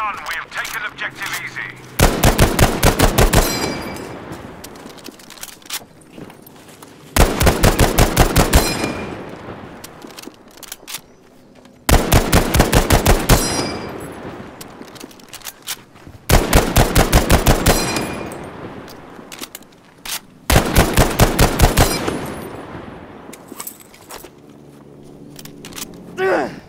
done. We have taken objective easy. Ugh!